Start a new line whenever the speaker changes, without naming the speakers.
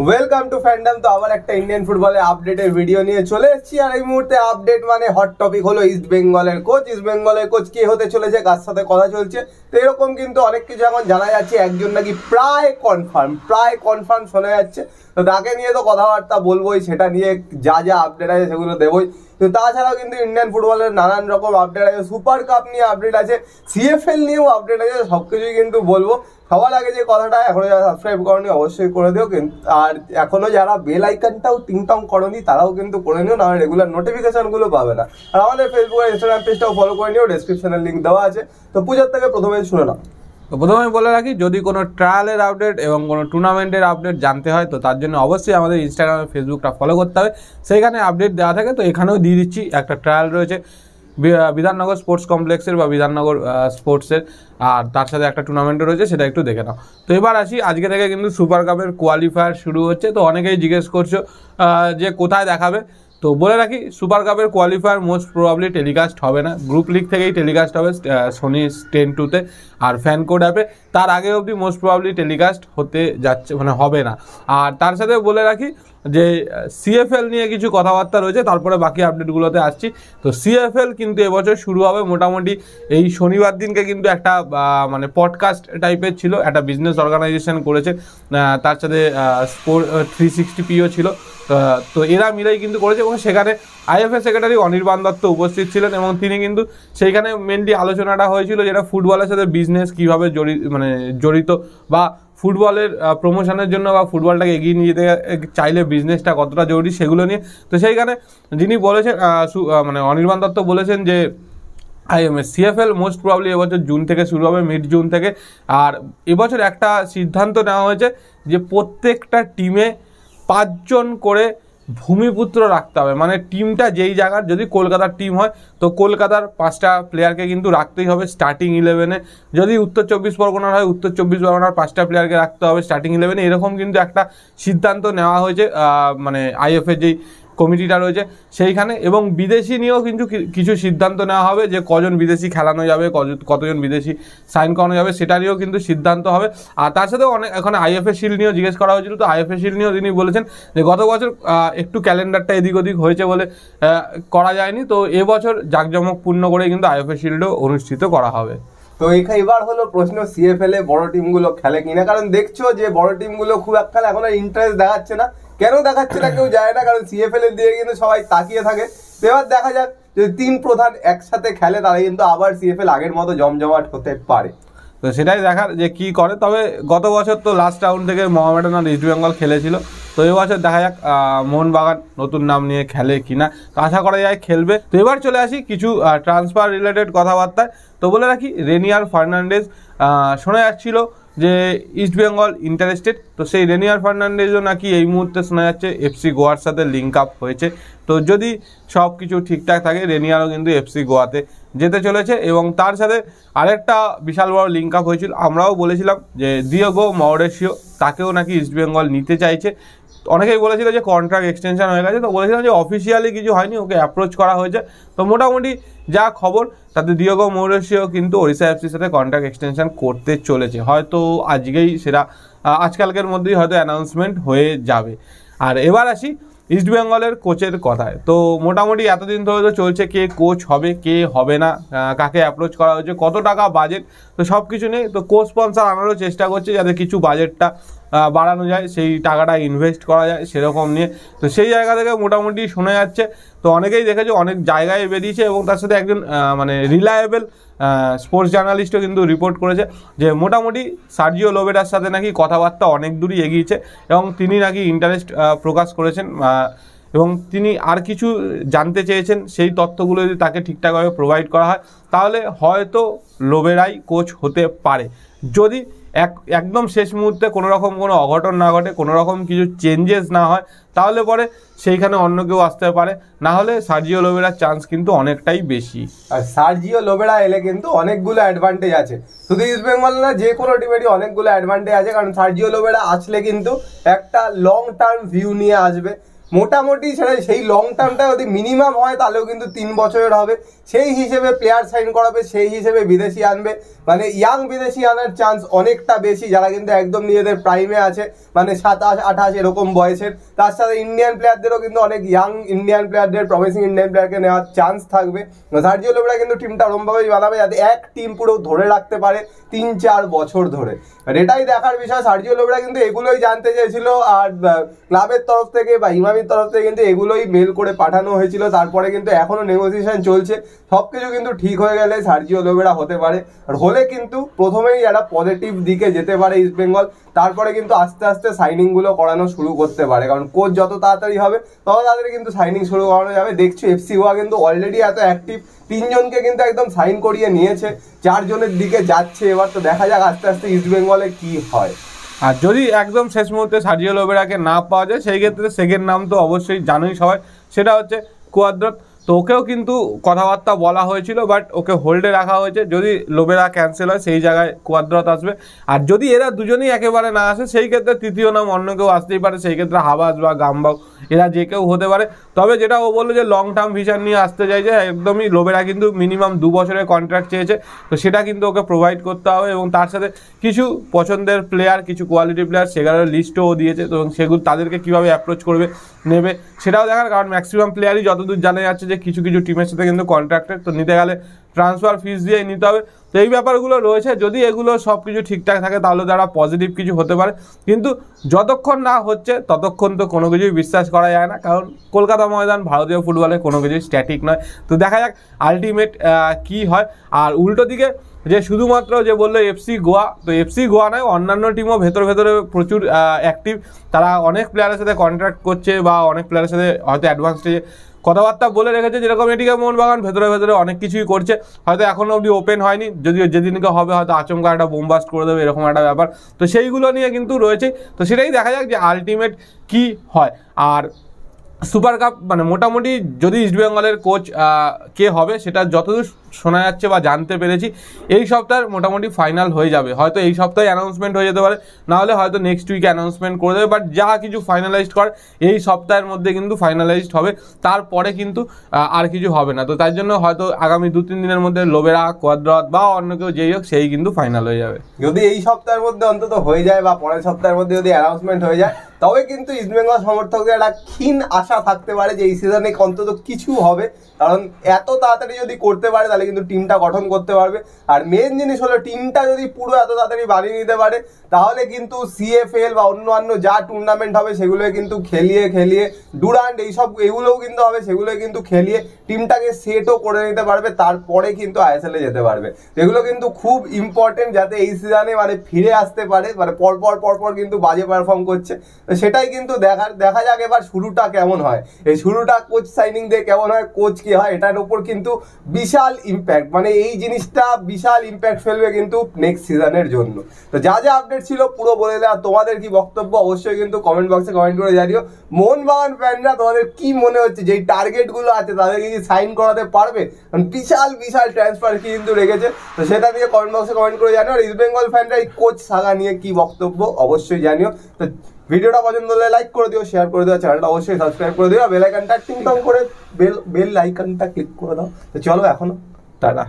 Welcome to fandom তো আবার একটা ইন্ডিয়ান ফুটবলের আপডেটের ভিডিও নিয়ে চলে এসেছি। আর এই মুহূর্তে আপডেট মানে হট টপিক হলো ইস্ট বেঙ্গলের কোচ ইস্ট বেঙ্গলের কোচ কে হতে চলেছে, কার সাথে কথা চলছে? তো এরকম কিন্তু অনেক কিছু এখন জানা যাচ্ছে। একজন নাকি প্রায় কনফার্ম প্রায় কনফার্ম শোনা যাচ্ছে। তো তাকে নিয়ে তো কথাবার্তা বলবোই, সেটা নিয়ে যা যা আপডেট আছে সেগুলো দেবোই। তো তাছাড়াও কিন্তু ইন্ডিয়ান ফুটবলের নানান রকম আপডেট আছে। সুপার কাপ নিয়ে আপডেট আছে। সিএফএল নিয়েও আপডেট আছে। সব কিছুই কিন্তু বলব। সবার আগে যে কথাটা এখনও যারা সাবস্ক্রাইব করনি অবশ্যই করে দিও, কিন্তু আর এখনও যারা বেল আইকনটাও টিংটং করনি, তারাও কিন্তু করে নিও না রেগুলার নোটিফিকেশনগুলো পাবে না। আর আমাদের ফেসবুক আর ইনস্টাগ্রাম পেজটাও ফলো করে নিও ডেসক্রিপশনের লিঙ্ক দেওয়া আছে। তো পূজার থেকে প্রথমে শুনে নাও।
তো প্রথমে বলে রাখি, যদি কোনো ট্রায়ালের আপডেট এবং কোনো টুর্নামেন্টের আপডেট জানতে হয়, তো তার জন্য অবশ্যই আমাদের ইনস্টাগ্রাম ফেসবুকটা ফলো করতে হবে। সেইখানে আপডেট দেওয়া থাকে, তো এখানেও দিয়ে দিচ্ছি, একটা ট্রায়াল রয়েছে। বিধাননগর স্পোর্টস কমপ্লেক্সের বা বিধাননগর স্পোর্টসের আর তার সাথে একটা টুর্নামেন্টও রয়েছে, সেটা একটু দেখে নাও। তো এবার আসি, আজকে থেকে কিন্তু সুপার কাপের কোয়ালিফায়ার শুরু হচ্ছে, তো অনেকেই জিজ্ঞেস করছ যে কোথায় দেখাবে? তো বলে রাখি সুপার কাপের কোয়ালিফায়ার মোস্ট প্রবাবলি টেলিকাস্ট হবে না। গ্রুপ লিগ থেকেই টেলিকাস্ট হবে সোনি টেন টুতে আর ফ্যান কোড অ্যাপে তার আগে অবধি মোস্ট প্রবাবলি টেলিকাস্ট হতে যাচ্ছে মানে হবে না। আর তার সাথে বলে রাখি যে সিএফএল নিয়ে কিছু কথাবার্তা রয়েছে, তারপরে বাকি আপডেটগুলোতে আসছি। তো সিএফএল কিন্তু এবছর শুরু হবে মোটামুটি এই শনিবার দিনকে কিন্তু একটা মানে পডকাস্ট টাইপের ছিল, একটা বিজনেস অর্গানাইজেশন করেছে। তার সাথে স্পোর্ট থ্রি সিক্সটি পিও ছিল। তো এরা মিলেই কিন্তু করেছে এবং সেখানে আইএফএ সেক্রেটারি অনির্বাণ দত্ত উপস্থিত ছিলেন এবং তিনি কিন্তু সেইখানে মেনলি আলোচনাটা হয়েছিল যেটা ফুটবলের সাথে বিজনেস কীভাবে জড়িত মানে জড়িত বা ফুটবলের প্রমোশনের জন্য বা ফুটবলটাকে এগিয়ে নিয়ে যেতে চাইলে বিজনেসটা কতটা জরুরি সেগুলো নিয়ে। তো সেইখানে যিনি বলেছেন মানে অনির্বাণ দত্ত বলেছেন যে আইএমএস সিএফএল মোস্ট প্রবলি এবছর জুন থেকে শুরু হবে মিড জুন থেকে। আর এবছর একটা সিদ্ধান্ত নেওয়া হয়েছে যে প্রত্যেকটা টিমে পাঁচজন করে ভূমিপুত্র রাখতে হবে। মানে টিমটা যেই জায়গার, যদি কলকাতার টিম হয়, তো কলকাতার পাঁচটা প্লেয়ারকে কিন্তু রাখতেই হবে স্টার্টিং ইলেভেনে যদি উত্তর চব্বিশ পরগনার হয়, উত্তর চব্বিশ পরগনার পাঁচটা প্লেয়ারকে রাখতে হবে স্টার্টিং ইলেভেনে এরকম কিন্তু একটা সিদ্ধান্ত নেওয়া হয়েছে মানে আইএফএ যেই কমিটিটা রয়েছে সেইখানে এবং বিদেশি নিয়েও কিন্তু কিছু সিদ্ধান্ত নেওয়া হবে যে কজন বিদেশি খেলানো যাবে কতজন বিদেশি সাইন করানো যাবে, সেটা নিয়েও কিন্তু সিদ্ধান্ত হবে। আর তার সাথেও অনেক এখানে আইএফএ শিল নিয়েও জিজ্ঞেস করা হয়েছিল, তো আইএফএ শিল নিয়েও তিনি বলেছেন যে গত বছর একটু ক্যালেন্ডারটা এদিক ওদিক হয়েছে বলে করা যায়নি। তো এবছর জাঁকজমকপূর্ণ করে কিন্তু আইএফএ শিল্ডও অনুষ্ঠিত করা হবে।
তো এবার হলো প্রশ্ন সিএফএল এ বড় টিমগুলো খেলে কিনা। কারণ দেখছ যে বড় টিমগুলো খুব একটা এখন আর ইন্টারেস্ট দেখাচ্ছে না। কেন দেখাচ্ছে না কেউ যায় না, কারণ সিএফএল এর দিকে কিন্তু সবাই তাকিয়ে থাকে। এবার দেখা যাক যদি তিন প্রধান একসাথে খেলে, তাহলে কিন্তু আবার সিএফএল আগের মতো জমজমাট হতে পারে।
তো সেটাই দেখার যে কি করে। তবে গত বছর তো লাস্ট রাউন্ড থেকে মোহামেডান আর ইস্ট বেঙ্গল খেলেছিল। তো এবছর দেখা যাক মোহনবাগান নতুন নাম নিয়ে খেলে কিনা। তো আশা করা যায় খেলবে। তো এবার চলে আসি কিছু ট্রান্সফার রিলেটেড কথাবার্তায়। তো বলে রাখি রেনিয়ার ফার্নান্ডেজ শোনা যাচ্ছিল যে ইস্ট বেঙ্গল ইন্টারেস্টেড তো সেই রেনিয়ার ফার্নান্ডেজও নাকি এই মুহূর্তে শোনা যাচ্ছে এফসি গোয়ার সাথে লিঙ্ক আপ হয়েছে। তো যদি সব কিছু ঠিকঠাক থাকে রেনিয়ারও কিন্তু এফসি গোয়াতে যেতে চলেছে এবং তার সাথে আরেকটা বিশাল বড় লিঙ্ক আপ হয়েছিল। আমরাও বলেছিলাম যে দিয়েগো মরেশিও তাকেও নাকি ইস্ট বেঙ্গল নিতে চাইছে। অনেকেই বলেছিল যে কন্ট্রাক্ট এক্সটেনশন হয়ে গেছে, তো বলেছিলাম যে অফিসিয়ালি কিছু হয়নি, ওকে অ্যাপ্রোচ করা হয়েছে। তো মোটামুটি যা খবর, তাতে দিয়েগো মৌরেশিও কিন্তু ওড়িশা এফসির সাথে কন্ট্রাক্ট এক্সটেনশন করতে চলেছে। হয়তো আজকেই সেটা আজকালকের মধ্যেই হয়তো অ্যানাউন্সমেন্ট হয়ে যাবে। আর এবার আসি ইস্ট বেঙ্গলের কোচের কথায়। তো মোটামুটি এতদিন ধরে তো চলছে কে কোচ হবে, কে হবে না কাকে অ্যাপ্রোচ করা হয়েছে, কত টাকা বাজেট তো সব কিছু নেই তো কো স্পন্সার আনারও চেষ্টা করছে যাতে কিছু বাজেটটা বাড়ানো যায়, সেই টাকাটা ইনভেস্ট করা যায়, সেরকম নিয়ে। তো সেই জায়গা থেকে মোটামুটি শোনা যাচ্ছে। তো অনেকেই দেখেছে, অনেক জায়গায় বেরিয়েছে এবং তার সাথে একজন মানে রিলায়েবল স্পোর্টস জার্নালিস্টও কিন্তু রিপোর্ট করেছে যে মোটামুটি সার্জিও লোবেরার সাথে নাকি কথাবার্তা অনেক দূরই এগিয়েছে এবং তিনি নাকি ইন্টারেস্ট প্রকাশ করেছেন এবং তিনি আর কিছু জানতে চেয়েছেন, সেই তথ্যগুলো যদি তাকে ঠিকঠাকভাবে প্রোভাইড করা হয়, তাহলে হয়তো লোবেরাই কোচ হতে পারে। যদি এক, একদম শেষ মুহূর্তে কোনো রকম কোনো অঘটন না ঘটে, কোনো রকম কিছু চেঞ্জেস না হয়, তাহলে পরে সেইখানে অন্য কেউ আসতে পারে। না হলে সার্জিও লোবেরার চান্স কিন্তু অনেকটাই বেশি।
আর সার্জিও লোবেরা এলে কিন্তু অনেকগুলো অ্যাডভান্টেজ আছে। শুধু ইস্ট বেঙ্গল না, যে কোনো টিমেরই অনেকগুলো অ্যাডভান্টেজ আছে, কারণ সার্জিও লোবেরা আসলে কিন্তু একটা লং টার্ম ভিউ নিয়ে আসবে। মোটামুটি সেটা সেই লং টার্মটা যদি মিনিমাম হয়, তাহলেও কিন্তু তিন বছরের হবে। সেই হিসেবে প্লেয়ার সাইন করাবে, সেই হিসেবে বিদেশি আনবে। মানে ইয়াং বিদেশি আনার চান্স অনেকটা বেশি, যারা কিন্তু একদম নিজেদের প্রাইমে আছে। মানে সাতাশ, আঠাশ এরকম বয়সের। তার সাথে ইন্ডিয়ান প্লেয়ারদেরও কিন্তু অনেক ইয়াং ইন্ডিয়ান প্লেয়ারদের প্রমিসিং ইন্ডিয়ান প্লেয়ারকে নেওয়ার চান্স থাকবে। সার্জিও লোবরা কিন্তু টিমটা ওরমভাবেই বানাবে, যাতে এক টিম পুরো ধরে রাখতে পারে তিন, চার বছর ধরে। এটাই দেখার বিষয়। সার্জিও লোবরা কিন্তু এগুলোই জানতে চেয়েছিল, আর ক্লাবের তরফ থেকে বা ইমামির তরফ থেকে কিন্তু এগুলোই মেল করে পাঠানো হয়েছিল। তারপরে কিন্তু এখনও নেগোসিয়েশন চলছে। সব কিছু কিন্তু ঠিক হয়ে গেলে সার্জিও লোবেরা হতে পারে। আর হলে কিন্তু প্রথমেই একটা পজিটিভ দিকে যেতে পারে ইস্ট বেঙ্গল তারপরে কিন্তু আস্তে আস্তে সাইনিংগুলো করানো শুরু করতে পারে। কারণ কোচ যত তাড়াতাড়ি হবে, তত তাড়াতাড়ি কিন্তু সাইনিং শুরু করানো যাবে। দেখছি এফসি গোয়া কিন্তু অলরেডি এত অ্যাক্টিভ তিনজনকে কিন্তু একদম সাইন করিয়ে নিয়েছে। চারজনের দিকে যাচ্ছে। এবার তো দেখা যাক আস্তে আস্তে ইস্ট বেঙ্গলে কি হয়।
আর যদি একদম শেষ মুহূর্তে সার্জিও লোবেরাকে না পাওয়া যায়, সেই ক্ষেত্রে সেকেন্ড নাম তো অবশ্যই জানোই সবাই। সেটা হচ্ছে কুয়াদ্রত তো ওকেও কিন্তু কথাবার্তা বলা হয়েছিল বাট ওকে হোল্ডে রাখা হয়েছে। যদি লোবেরা ক্যান্সেল হয়, সেই জায়গায় কুয়াদ্রত আসবে। আর যদি এরা দুজনেই একেবারে না আসে, সেই ক্ষেত্রে তৃতীয় নাম অন্য কেউ আসতেই পারে। সেই ক্ষেত্রে হাবাস বা গাম্বাও, এরা যে কেউ হতে পারে। তবে যেটা ও বলল যে লং টার্ম ভিশন নিয়ে আসতে চাইছে, একদমই লোবেরা কিন্তু মিনিমাম দু বছরের কন্ট্রাক্ট চেয়েছে। তো সেটা কিন্তু ওকে প্রোভাইড করতে হবে এবং তার সাথে কিছু পছন্দের প্লেয়ার কিছু কোয়ালিটি প্লেয়ার সেগুলোর লিস্টও দিয়েছে। তো সেগুলো তাদেরকে কীভাবে অ্যাপ্রোচ করবে, নেবে, সেটাও দেখার। কারণ ম্যাক্সিমাম প্লেয়ারই যতদূর জানা যাচ্ছে যে কিছু কিছু টিমের সাথে কিন্তু কন্ট্রাক্টের তো নিতে গেলে ট্রান্সফার ফিস দিয়েই নিতে হবে। তো এই ব্যাপারগুলো রয়েছে। যদি এগুলো সব কিছু ঠিকঠাক থাকে, তাহলে তারা পজিটিভ কিছু হতে পারে। কিন্তু যতক্ষণ না হচ্ছে, ততক্ষণ তো কোনো কিছুই বিশ্বাস করা যায় না। কারণ কলকাতা ময়দান ভারতীয় ফুটবলে কোনো কিছুই স্ট্যাটিক নয়। তো দেখা যাক আলটিমেট কি হয়। আর উল্টো দিকে যে শুধুমাত্র যে বলল এফসি গোয়া, তো এফসি গোয়া নয়, অন্যান্য টিমও ভেতরে ভেতরে প্রচুর অ্যাক্টিভ তারা অনেক প্লেয়ারের সাথে কন্ট্রাক্ট করছে বা অনেক প্লেয়ারের সাথে হয়তো অ্যাডভান্স কথাবার্তা বলে রেখেছে। যেরকম এটিকে মোহনবাগান ভেতরে ভেতরে অনেক কিছুই করছে। হয়তো এখনও অবধি ওপেন হয়নি, যদিও যেদিনকে হবে হয়তো আচমকা একটা বোমবাস্ট করে দেবে, এরকম একটা ব্যাপার। তো সেইগুলো নিয়ে কিন্তু রয়েছে। তো সেটাই দেখা যাক যে আলটিমেট কি হয়। আর সুপার কাপ মানে মোটামুটি যদি ইস্টবেঙ্গলের কোচ কে হবে সেটা যতদূর শোনা যাচ্ছে বা জানতে পেরেছি, এই সপ্তাহের মোটামুটি ফাইনাল হয়ে যাবে। হয়তো এই সপ্তাহে অ্যানাউন্সমেন্ট হয়ে যেতে পারে, নাহলে হয়তো নেক্সট উইকে অ্যানাউন্সমেন্ট করে দেবে বাট যা কিছু ফাইনালাইজড কর, এই সপ্তাহের মধ্যে কিন্তু ফাইনালাইজড হবে। তারপরে কিন্তু আর কিছু হবে না। তো তার জন্য হয়তো আগামী দু তিন দিনের মধ্যে লোবেরা কোয়াদ্রত বা অন্য কেউ যেই হোক, সেই কিন্তু ফাইনাল হয়ে যাবে।
যদি এই সপ্তাহের মধ্যে অন্তত হয়ে যায় বা পরের সপ্তাহের মধ্যে যদি অ্যানাউন্সমেন্ট হয়ে যায়, তবে কিন্তু ইস্টবেঙ্গল সমর্থকদের একটা ক্ষীণ আশা থাকতে পারে যে এই সিজনে অন্তত কিছু হবে। কারণ এত তাড়াতাড়ি যদি করতে পারে, তাহলে কিন্তু টিমটা গঠন করতে পারবে। আর মেন জিনিস হলো টিমটা যদি পুরো এত তাড়াতাড়ি বানিয়ে নিতে পারে, তাহলে কিন্তু সিএফএল বা অন্যান্য যা টুর্নামেন্ট হবে সেগুলো কিন্তু খেলিয়ে খেলিয়ে ডুরান্ড এইসব এগুলোও কিন্তু হবে সেগুলো কিন্তু খেলিয়ে টিমটাকে সেটও করে নিতে পারবে, তারপরে কিন্তু আইএসএল যেতে পারবে। এগুলো কিন্তু খুব ইম্পর্টেন্ট যাতে এই সিজনে মানে ফিরে আসতে পারে মানে পরপর পরপর কিন্তু বাজে পারফর্ম করছে। সেটাই কিন্তু দেখার, দেখা যাক এবার শুরুটা কেমন হয়। এই শুরুটা কোচ সাইনিং দিয়ে কেমন হয় কোচ কি হয়, এটার উপর কিন্তু বিশাল ইম্প্যাক্ট মানে এই জিনিসটা বিশাল ইম্প্যাক্ট ফেলবে কিন্তু নেক্সট সিজনের জন্য। তো যা যা আপডেট ছিল পুরো বলে দেওয়া তোমাদের কি বক্তব্য? অবশ্যই কিন্তু কমেন্ট বক্সে কমেন্ট করে জানিও। মোহনবাগান ফ্যানরা তোমাদের কি মনে হচ্ছে? যেই টার্গেটগুলো আছে তাদেরকে কি সাইন করাতে পারবে? কারণ বিশাল বিশাল ট্রান্সফার কি কিন্তু রেখেছে। তো সেটা নিয়ে কমেন্ট বক্সে কমেন্ট করে জানিও। আর ইস্ট বেঙ্গল ফ্যানরা এই কোচ সাগা নিয়ে কি বক্তব্য? অবশ্যই জানিও। তো ভিডিওটা পছন্দ হলে লাইক করে দিও শেয়ার করে দিও চ্যানেলটা অবশ্যই সাবস্ক্রাইব করে দিও বেল আইকনটা টিং টং করে বেল বেল আইকনটা ক্লিক করে দাও। তো চলো এখন,
টাটা।